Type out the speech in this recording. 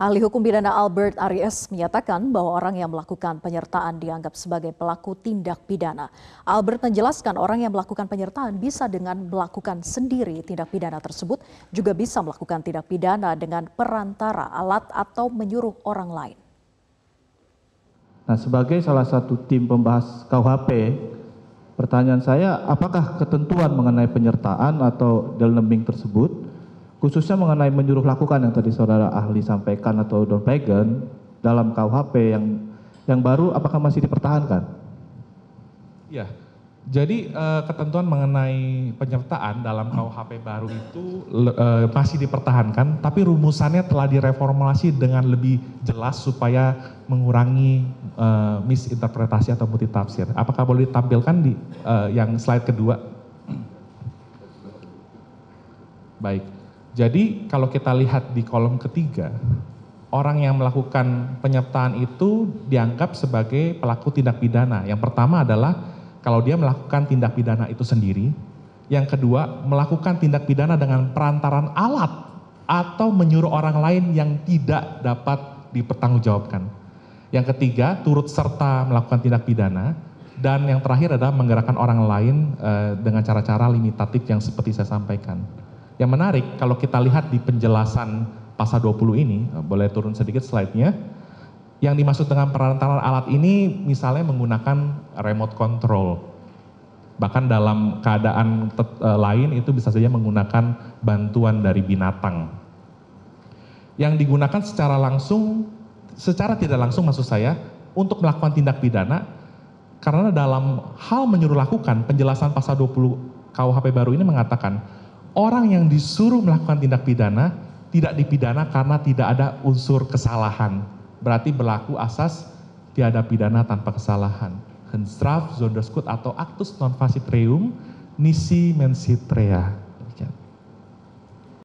Ahli hukum pidana Albert Aries menyatakan bahwa orang yang melakukan penyertaan dianggap sebagai pelaku tindak pidana. Albert menjelaskan orang yang melakukan penyertaan bisa dengan melakukan sendiri tindak pidana tersebut, juga bisa melakukan tindak pidana dengan perantara alat atau menyuruh orang lain. Nah, sebagai salah satu tim pembahas KUHP, pertanyaan saya, apakah ketentuan mengenai penyertaan atau dalam tersebut khususnya mengenai menyuruh lakukan yang tadi saudara ahli sampaikan atau Don Pagan dalam KUHP yang baru apakah masih dipertahankan? Ya, jadi uh, ketentuan mengenai penyertaan dalam KUHP baru itu uh, masih dipertahankan, tapi rumusannya telah direformulasi dengan lebih jelas supaya mengurangi uh, misinterpretasi atau multitafsir. Apakah boleh ditampilkan di yang slide kedua? Baik. Jadi kalau kita lihat di kolom ketiga, orang yang melakukan penyertaan itu dianggap sebagai pelaku tindak pidana. Yang pertama adalah kalau dia melakukan tindak pidana itu sendiri. Yang kedua, melakukan tindak pidana dengan perantaran alat atau menyuruh orang lain yang tidak dapat dipertanggungjawabkan. Yang ketiga, turut serta melakukan tindak pidana. Dan yang terakhir adalah menggerakkan orang lain eh, dengan cara-cara limitatif yang seperti saya sampaikan. Yang menarik kalau kita lihat di penjelasan pasal 20 ini, eh, boleh turun sedikit slide-nya. Yang dimaksud dengan perantaran alat ini misalnya menggunakan remote control. Bahkan dalam keadaan eh, lain itu bisa saja menggunakan bantuan dari binatang. Yang digunakan secara langsung, secara tidak langsung maksud saya, untuk melakukan tindak pidana, karena dalam hal menyuruh lakukan, penjelasan pasal 20 KUHP baru ini mengatakan, orang yang disuruh melakukan tindak pidana tidak dipidana karena tidak ada unsur kesalahan. Berarti berlaku asas tiada pidana tanpa kesalahan. Henstraf, Zonderskut atau Actus non facit reum nisi mensitrea.